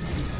Thanks.